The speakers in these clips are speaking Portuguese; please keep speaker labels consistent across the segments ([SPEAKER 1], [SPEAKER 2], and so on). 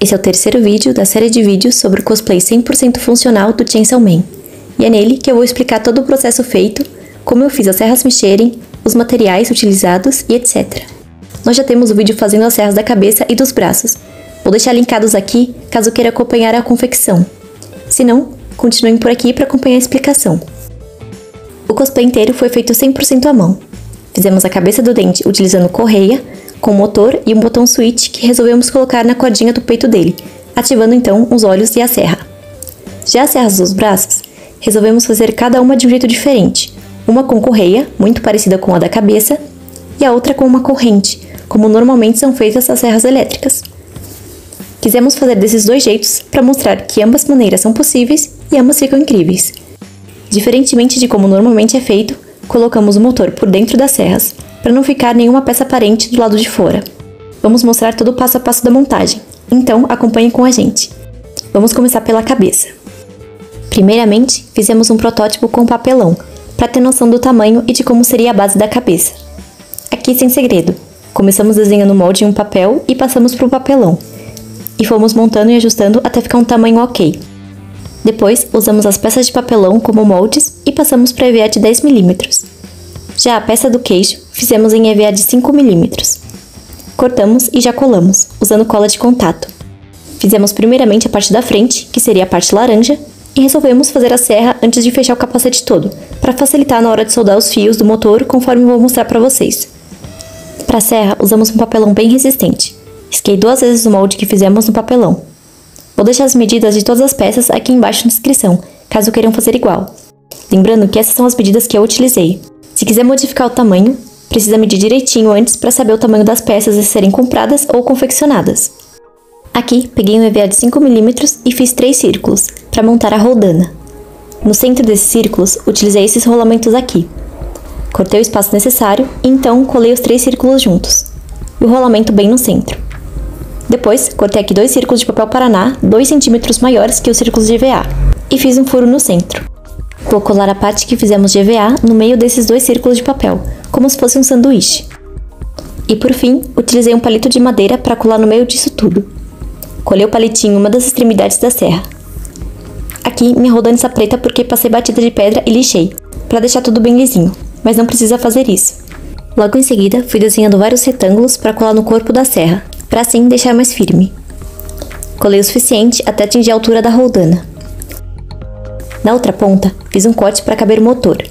[SPEAKER 1] Esse é o terceiro vídeo da série de vídeos sobre o cosplay 100% funcional do Chainsaw Man. E é nele que eu vou explicar todo o processo feito, como eu fiz as serras mexerem, os materiais utilizados e etc. Nós já temos o vídeo fazendo as serras da cabeça e dos braços. Vou deixar linkados aqui caso queira acompanhar a confecção. Se não, continuem por aqui para acompanhar a explicação. O cosplay inteiro foi feito 100% à mão. Fizemos a cabeça do dente utilizando correia, com motor e um botão switch que resolvemos colocar na cordinha do peito dele, ativando então os olhos e a serra. Já as serras dos braços, resolvemos fazer cada uma de um jeito diferente, uma com correia, muito parecida com a da cabeça, e a outra com uma corrente, como normalmente são feitas as serras elétricas. Quisemos fazer desses dois jeitos para mostrar que ambas maneiras são possíveis e ambas ficam incríveis. Diferentemente de como normalmente é feito, colocamos o motor por dentro das serras, para não ficar nenhuma peça aparente do lado de fora. Vamos mostrar todo o passo a passo da montagem, então acompanhe com a gente. Vamos começar pela cabeça. Primeiramente, fizemos um protótipo com papelão, para ter noção do tamanho e de como seria a base da cabeça. Aqui sem segredo, começamos desenhando o molde em um papel e passamos para o papelão, e fomos montando e ajustando até ficar um tamanho ok. Depois, usamos as peças de papelão como moldes e passamos para EVA de 10 mm. Já a peça do queixo, fizemos em EVA de 5 mm. Cortamos e já colamos, usando cola de contato. Fizemos primeiramente a parte da frente, que seria a parte laranja, e resolvemos fazer a serra antes de fechar o capacete todo, para facilitar na hora de soldar os fios do motor, conforme vou mostrar para vocês. Para a serra, usamos um papelão bem resistente. Risquei duas vezes o molde que fizemos no papelão. Vou deixar as medidas de todas as peças aqui embaixo na descrição, caso queiram fazer igual. Lembrando que essas são as medidas que eu utilizei. Se quiser modificar o tamanho, precisa medir direitinho antes para saber o tamanho das peças a serem compradas ou confeccionadas. Aqui, peguei um EVA de 5mm e fiz três círculos, para montar a roldana. No centro desses círculos, utilizei esses rolamentos aqui. Cortei o espaço necessário e então colei os três círculos juntos, e o rolamento bem no centro. Depois, cortei aqui dois círculos de papel paraná, 2 centímetros maiores que os círculos de EVA, e fiz um furo no centro. Vou colar a parte que fizemos de EVA no meio desses dois círculos de papel, como se fosse um sanduíche. E por fim, utilizei um palito de madeira para colar no meio disso tudo. Colei o palitinho em uma das extremidades da serra. Aqui, minha roldana está preta porque passei batida de pedra e lixei, para deixar tudo bem lisinho, mas não precisa fazer isso. Logo em seguida, fui desenhando vários retângulos para colar no corpo da serra, para assim deixar mais firme. Colei o suficiente até atingir a altura da roldana. Na outra ponta, fiz um corte para caber o motor.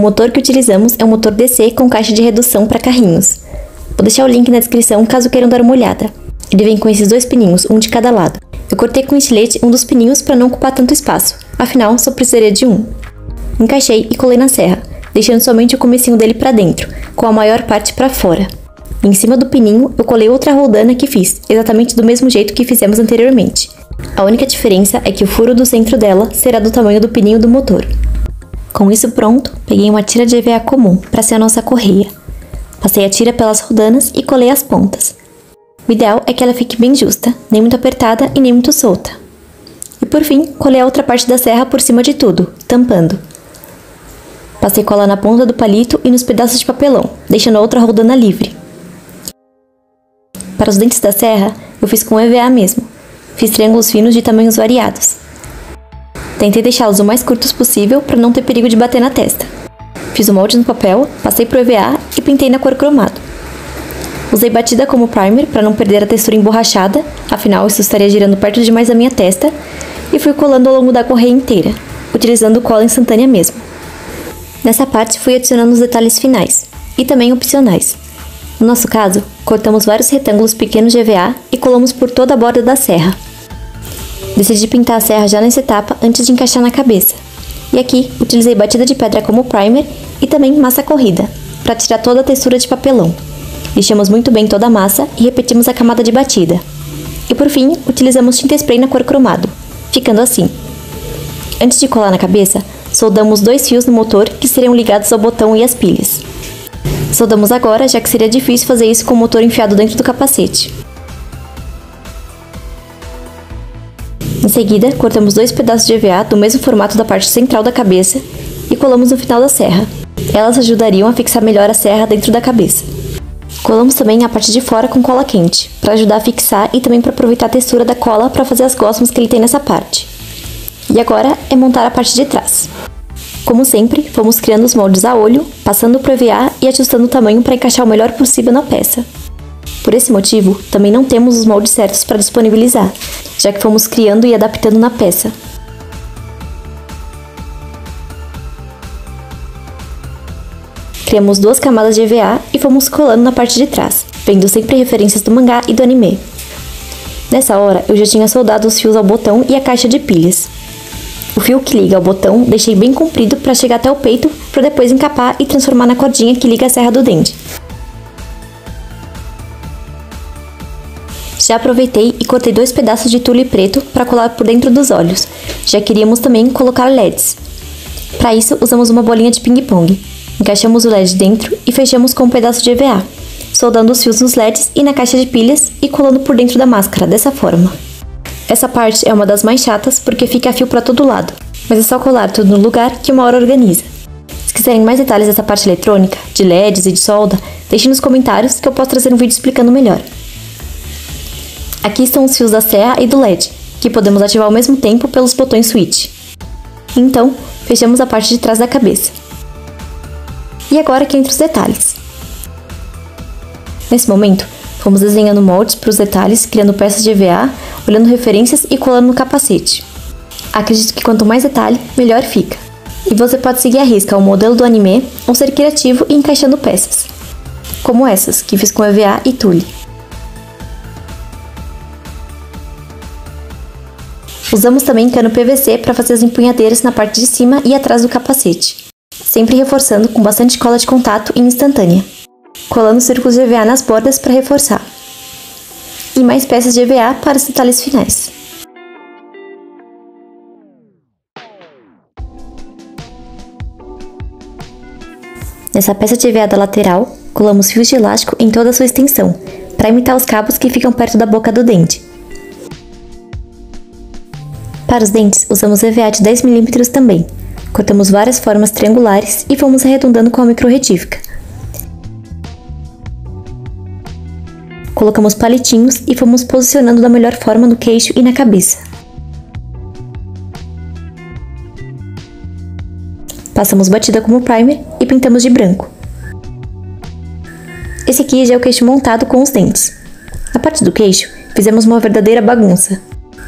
[SPEAKER 1] O motor que utilizamos é um motor DC com caixa de redução para carrinhos. Vou deixar o link na descrição caso queiram dar uma olhada. Ele vem com esses dois pininhos, um de cada lado. Eu cortei com estilete um dos pininhos para não ocupar tanto espaço, afinal só precisaria de um. Encaixei e colei na serra, deixando somente o comecinho dele para dentro, com a maior parte para fora. Em cima do pininho, eu colei outra roldana que fiz, exatamente do mesmo jeito que fizemos anteriormente. A única diferença é que o furo do centro dela será do tamanho do pininho do motor. Com isso pronto, peguei uma tira de EVA comum para ser a nossa correia. Passei a tira pelas rodanas e colei as pontas. O ideal é que ela fique bem justa, nem muito apertada e nem muito solta. E por fim, colei a outra parte da serra por cima de tudo, tampando. Passei cola na ponta do palito e nos pedaços de papelão, deixando a outra rodana livre. Para os dentes da serra, eu fiz com EVA mesmo. Fiz triângulos finos de tamanhos variados. Tentei deixá-los o mais curtos possível para não ter perigo de bater na testa. Fiz o molde no papel, passei pro EVA e pintei na cor cromado. Usei batida como primer para não perder a textura emborrachada, afinal isso estaria girando perto demais da minha testa, e fui colando ao longo da correia inteira, utilizando cola instantânea mesmo. Nessa parte fui adicionando os detalhes finais, e também opcionais, no nosso caso, cortamos vários retângulos pequenos de EVA e colamos por toda a borda da serra. Decidi pintar a serra já nessa etapa antes de encaixar na cabeça. E aqui, utilizei batida de pedra como primer e também massa corrida, para tirar toda a textura de papelão. Lixamos muito bem toda a massa e repetimos a camada de batida. E por fim, utilizamos tinta spray na cor cromado, ficando assim. Antes de colar na cabeça, soldamos dois fios no motor que seriam ligados ao botão e às pilhas. Soldamos agora, já que seria difícil fazer isso com o motor enfiado dentro do capacete. Seguida, cortamos dois pedaços de EVA do mesmo formato da parte central da cabeça e colamos no final da serra. Elas ajudariam a fixar melhor a serra dentro da cabeça. Colamos também a parte de fora com cola quente, para ajudar a fixar e também para aproveitar a textura da cola para fazer as gosmas que ele tem nessa parte. E agora é montar a parte de trás. Como sempre, fomos criando os moldes a olho, passando para EVA e ajustando o tamanho para encaixar o melhor possível na peça. Por esse motivo, também não temos os moldes certos para disponibilizar, já que fomos criando e adaptando na peça. Criamos duas camadas de EVA e fomos colando na parte de trás, vendo sempre referências do mangá e do anime. Nessa hora, eu já tinha soldado os fios ao botão e a caixa de pilhas. O fio que liga ao botão deixei bem comprido para chegar até o peito, para depois encapar e transformar na cordinha que liga a serra do dente. Já aproveitei e cortei dois pedaços de tule preto para colar por dentro dos olhos. Já queríamos também colocar LEDs. Para isso, usamos uma bolinha de ping-pong. Encaixamos o LED dentro e fechamos com um pedaço de EVA, soldando os fios nos LEDs e na caixa de pilhas e colando por dentro da máscara, dessa forma. Essa parte é uma das mais chatas porque fica fio para todo lado, mas é só colar tudo no lugar que uma hora organiza. Se quiserem mais detalhes dessa parte eletrônica, de LEDs e de solda, deixem nos comentários que eu posso trazer um vídeo explicando melhor. Aqui estão os fios da serra e do LED, que podemos ativar ao mesmo tempo pelos botões switch. Então, fechamos a parte de trás da cabeça. E agora que entra os detalhes. Nesse momento, fomos desenhando moldes para os detalhes, criando peças de EVA, olhando referências e colando no capacete. Acredito que quanto mais detalhe, melhor fica. E você pode seguir a risca o modelo do anime ou ser criativo e encaixando peças, como essas que fiz com EVA e tule. Usamos também cano PVC para fazer as empunhadeiras na parte de cima e atrás do capacete sempre reforçando com bastante cola de contato e instantânea, colando círculos de EVA nas bordas para reforçar, e mais peças de EVA para os detalhes finais. Nessa peça de EVA da lateral, colamos fios de elástico em toda a sua extensão, para imitar os cabos que ficam perto da boca do dente. Para os dentes, usamos EVA de 10mm também, Cortamos várias formas triangulares e fomos arredondando com a microretífica. Colocamos palitinhos e fomos posicionando da melhor forma no queixo e na cabeça. Passamos batida como primer e pintamos de branco. Esse aqui já é o queixo montado com os dentes. Na parte do queixo, fizemos uma verdadeira bagunça.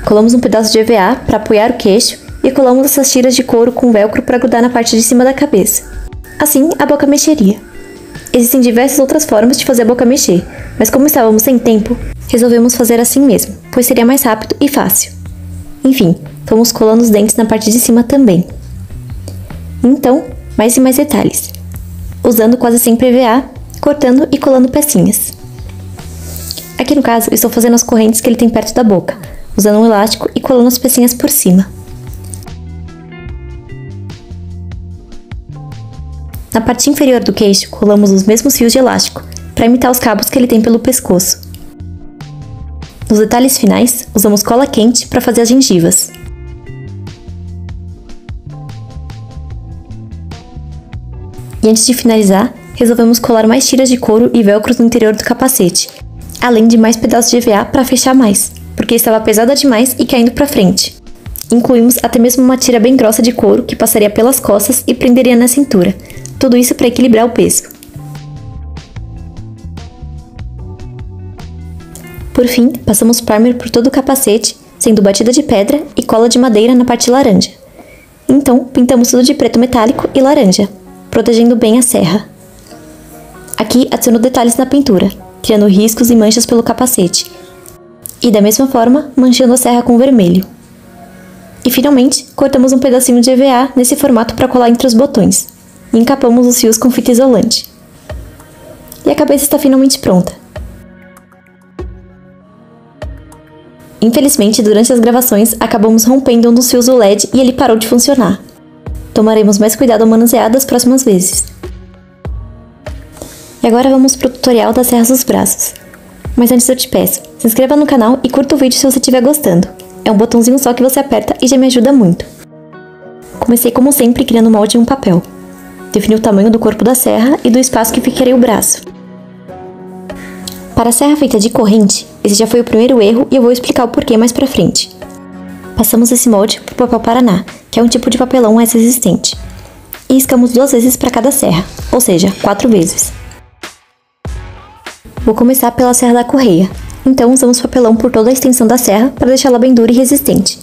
[SPEAKER 1] Colamos um pedaço de EVA para apoiar o queixo e colamos essas tiras de couro com velcro para grudar na parte de cima da cabeça. Assim, a boca mexeria. Existem diversas outras formas de fazer a boca mexer, mas como estávamos sem tempo, resolvemos fazer assim mesmo, pois seria mais rápido e fácil. Enfim, fomos colando os dentes na parte de cima também. Então, mais e mais detalhes. Usando quase sempre EVA, cortando e colando pecinhas. Aqui no caso, estou fazendo as correntes que ele tem perto da boca, usando um elástico e colando as pecinhas por cima. Na parte inferior do queixo, colamos os mesmos fios de elástico, para imitar os cabos que ele tem pelo pescoço. Nos detalhes finais, usamos cola quente para fazer as gengivas. E antes de finalizar, resolvemos colar mais tiras de couro e velcros no interior do capacete, além de mais pedaços de EVA para fechar mais, estava pesada demais e caindo para frente. Incluímos até mesmo uma tira bem grossa de couro que passaria pelas costas e prenderia na cintura, tudo isso para equilibrar o peso. Por fim, passamos primer por todo o capacete, sendo batida de pedra e cola de madeira na parte laranja. Então, pintamos tudo de preto metálico e laranja, protegendo bem a serra. Aqui adiciono detalhes na pintura, criando riscos e manchas pelo capacete. E da mesma forma, manchando a serra com vermelho. E finalmente, cortamos um pedacinho de EVA nesse formato para colar entre os botões e encapamos os fios com fita isolante. E a cabeça está finalmente pronta. Infelizmente, durante as gravações, acabamos rompendo um dos fios do LED e ele parou de funcionar. Tomaremos mais cuidado ao manusear das próximas vezes. E agora vamos para o tutorial das serras dos braços. Mas antes eu te peço, se inscreva no canal e curta o vídeo se você estiver gostando. É um botãozinho só que você aperta e já me ajuda muito. Comecei como sempre criando molde em um papel. Defini o tamanho do corpo da serra e do espaço que ficaria o braço. Para a serra feita de corrente, esse já foi o primeiro erro e eu vou explicar o porquê mais pra frente. Passamos esse molde pro papel Paraná, que é um tipo de papelão mais resistente. E riscamos duas vezes para cada serra, ou seja, quatro vezes. Vou começar pela serra da correia, então usamos papelão por toda a extensão da serra para deixá-la bem dura e resistente.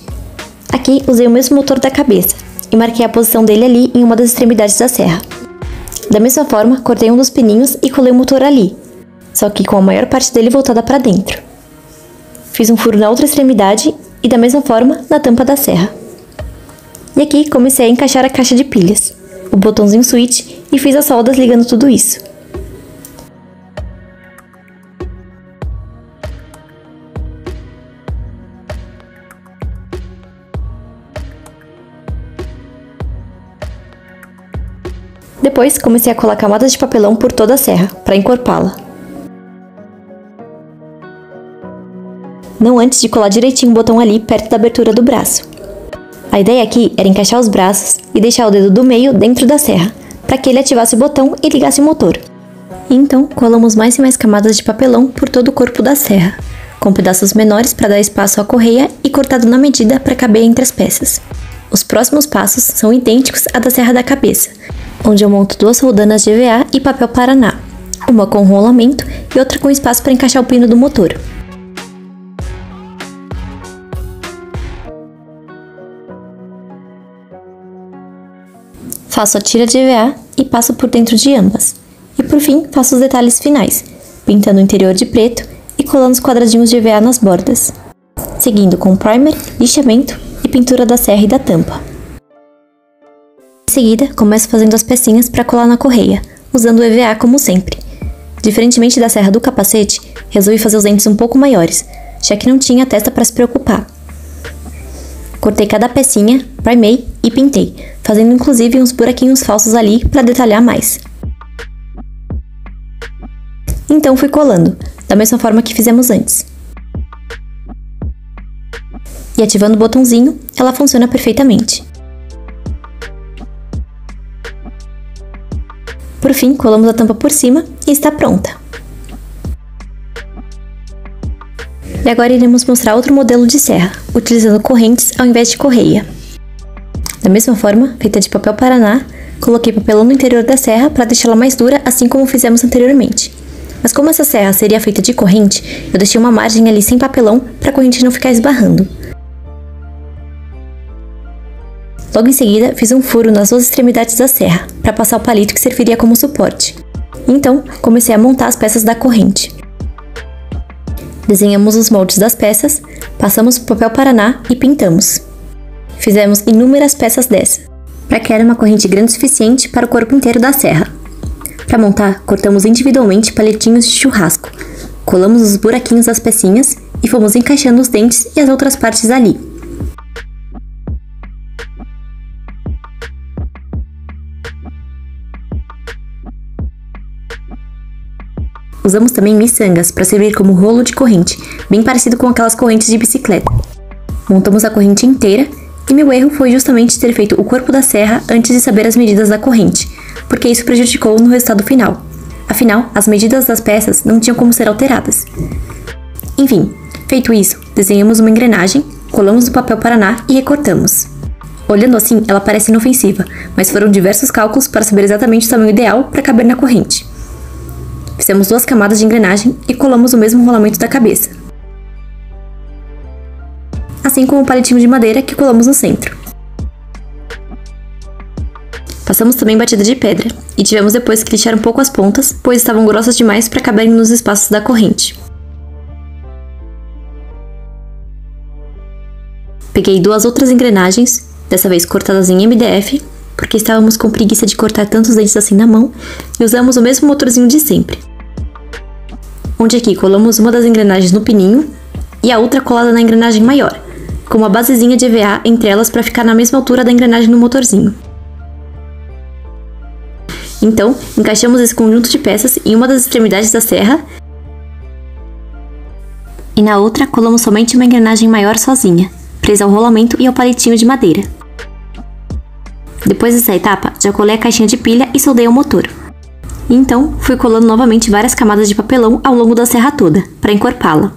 [SPEAKER 1] Aqui usei o mesmo motor da cabeça e marquei a posição dele ali em uma das extremidades da serra. Da mesma forma, cortei um dos pininhos e colei o motor ali, só que com a maior parte dele voltada para dentro. Fiz um furo na outra extremidade e da mesma forma na tampa da serra. E aqui comecei a encaixar a caixa de pilhas, o botãozinho switch e fiz as soldas ligando tudo isso. Depois comecei a colar camadas de papelão por toda a serra, para encorpá-la. Não antes de colar direitinho o botão ali perto da abertura do braço. A ideia aqui era encaixar os braços e deixar o dedo do meio dentro da serra, para que ele ativasse o botão e ligasse o motor. Então, colamos mais e mais camadas de papelão por todo o corpo da serra, com pedaços menores para dar espaço à correia e cortado na medida para caber entre as peças. Os próximos passos são idênticos à da serra da cabeça, onde eu monto duas roldanas de EVA e papel Paraná, uma com rolamento e outra com espaço para encaixar o pino do motor. Faço a tira de EVA e passo por dentro de ambas. E por fim, faço os detalhes finais, pintando o interior de preto e colando os quadradinhos de EVA nas bordas, seguindo com primer, lixamento pintura da serra e da tampa. Em seguida, começo fazendo as pecinhas para colar na correia, usando o EVA como sempre. Diferentemente da serra do capacete, resolvi fazer os dentes um pouco maiores, já que não tinha testa para se preocupar. Cortei cada pecinha, primei e pintei, fazendo inclusive uns buraquinhos falsos ali para detalhar mais. Então fui colando, da mesma forma que fizemos antes. E ativando o botãozinho, ela funciona perfeitamente. Por fim, colamos a tampa por cima e está pronta. E agora iremos mostrar outro modelo de serra, utilizando correntes ao invés de correia. Da mesma forma, feita de papel paraná, coloquei papelão no interior da serra para deixá-la mais dura, assim como fizemos anteriormente. Mas como essa serra seria feita de corrente, eu deixei uma margem ali sem papelão para a corrente não ficar esbarrando. Logo em seguida, fiz um furo nas duas extremidades da serra, para passar o palito que serviria como suporte. Então, comecei a montar as peças da corrente. Desenhamos os moldes das peças, passamos o papel paraná e pintamos. Fizemos inúmeras peças dessa, para criar uma corrente grande o suficiente para o corpo inteiro da serra. Para montar, cortamos individualmente palitinhos de churrasco, colamos os buraquinhos das pecinhas e fomos encaixando os dentes e as outras partes ali. Usamos também miçangas para servir como rolo de corrente, bem parecido com aquelas correntes de bicicleta. Montamos a corrente inteira e meu erro foi justamente ter feito o corpo da serra antes de saber as medidas da corrente, porque isso prejudicou no resultado final. Afinal, as medidas das peças não tinham como ser alteradas. Enfim, feito isso, desenhamos uma engrenagem, colamos o papel Paraná e recortamos. Olhando assim, ela parece inofensiva, mas foram diversos cálculos para saber exatamente o tamanho ideal para caber na corrente. Fizemos duas camadas de engrenagem e colamos o mesmo rolamento da cabeça. Assim como o palitinho de madeira que colamos no centro. Passamos também batida de pedra, e tivemos depois que lixar um pouco as pontas, pois estavam grossas demais para caberem nos espaços da corrente. Peguei duas outras engrenagens, dessa vez cortadas em MDF, porque estávamos com preguiça de cortar tantos dentes assim na mão, e usamos o mesmo motorzinho de sempre onde aqui colamos uma das engrenagens no pininho e a outra colada na engrenagem maior, com uma basezinha de EVA entre elas para ficar na mesma altura da engrenagem no motorzinho. Então, encaixamos esse conjunto de peças em uma das extremidades da serra e na outra colamos somente uma engrenagem maior sozinha, presa ao rolamento e ao palitinho de madeira. Depois dessa etapa, já colei a caixinha de pilha e soldei o motor. Então, fui colando novamente várias camadas de papelão ao longo da serra toda, para encorpá-la.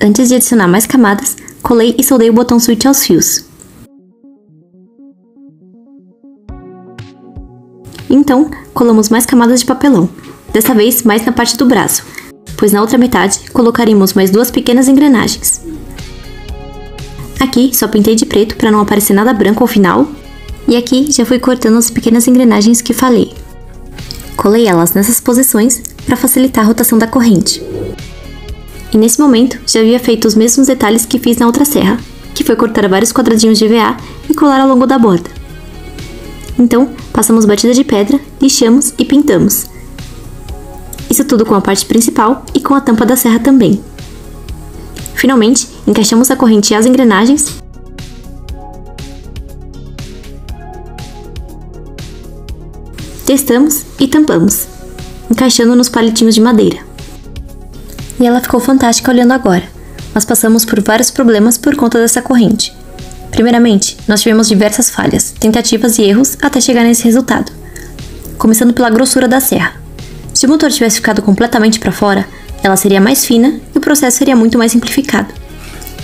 [SPEAKER 1] Antes de adicionar mais camadas, colei e soldei o botão switch aos fios. Então, colamos mais camadas de papelão, dessa vez mais na parte do braço, pois na outra metade colocaríamos mais duas pequenas engrenagens. Aqui só pintei de preto para não aparecer nada branco ao final, e aqui já fui cortando as pequenas engrenagens que falei. Colei elas nessas posições para facilitar a rotação da corrente. E nesse momento já havia feito os mesmos detalhes que fiz na outra serra, que foi cortar vários quadradinhos de VA e colar ao longo da borda. Então, passamos batida de pedra, lixamos e pintamos. Isso tudo com a parte principal e com a tampa da serra também. Finalmente, encaixamos a corrente as engrenagens Testamos e tampamos, encaixando nos palitinhos de madeira. E ela ficou fantástica olhando agora, mas passamos por vários problemas por conta dessa corrente. Primeiramente, nós tivemos diversas falhas, tentativas e erros até chegar nesse resultado. Começando pela grossura da serra. Se o motor tivesse ficado completamente para fora, ela seria mais fina e o processo seria muito mais simplificado.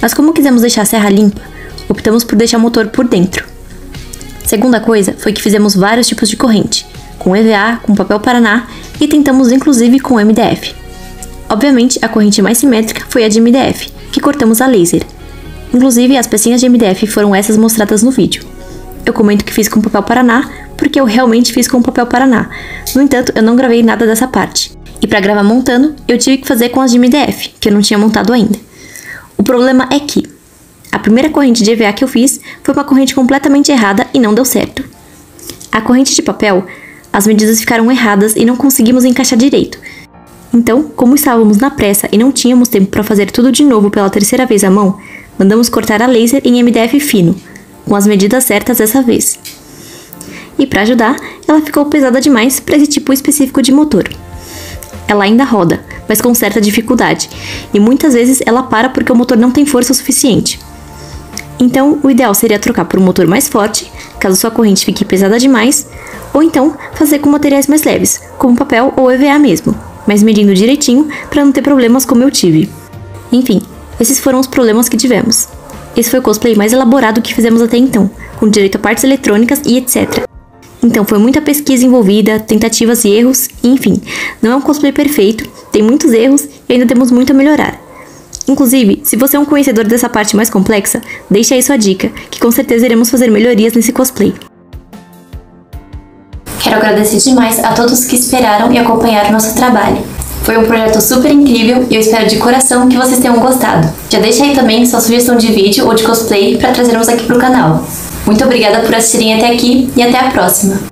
[SPEAKER 1] Mas como quisemos deixar a serra limpa, optamos por deixar o motor por dentro. Segunda coisa foi que fizemos vários tipos de corrente, com EVA, com papel Paraná e tentamos inclusive com MDF. Obviamente, a corrente mais simétrica foi a de MDF, que cortamos a laser. Inclusive, as pecinhas de MDF foram essas mostradas no vídeo. Eu comento que fiz com papel Paraná porque eu realmente fiz com papel Paraná. No entanto, eu não gravei nada dessa parte. E para gravar montando, eu tive que fazer com as de MDF, que eu não tinha montado ainda. O problema é que a primeira corrente de EVA que eu fiz foi uma corrente completamente errada e não deu certo. A corrente de papel as medidas ficaram erradas e não conseguimos encaixar direito. Então, como estávamos na pressa e não tínhamos tempo para fazer tudo de novo pela terceira vez à mão, mandamos cortar a laser em MDF fino, com as medidas certas dessa vez. E para ajudar, ela ficou pesada demais para esse tipo específico de motor. Ela ainda roda, mas com certa dificuldade, e muitas vezes ela para porque o motor não tem força suficiente. Então, o ideal seria trocar por um motor mais forte, caso sua corrente fique pesada demais, ou então fazer com materiais mais leves, como papel ou EVA mesmo, mas medindo direitinho para não ter problemas como eu tive. Enfim, esses foram os problemas que tivemos. Esse foi o cosplay mais elaborado que fizemos até então, com direito a partes eletrônicas e etc. Então foi muita pesquisa envolvida, tentativas e erros, enfim, não é um cosplay perfeito, tem muitos erros e ainda temos muito a melhorar. Inclusive, se você é um conhecedor dessa parte mais complexa, deixe aí sua dica, que com certeza iremos fazer melhorias nesse cosplay. Quero agradecer demais a todos que esperaram e acompanharam nosso trabalho. Foi um projeto super incrível e eu espero de coração que vocês tenham gostado. Já deixa aí também sua sugestão de vídeo ou de cosplay para trazermos aqui para o canal. Muito obrigada por assistirem até aqui e até a próxima!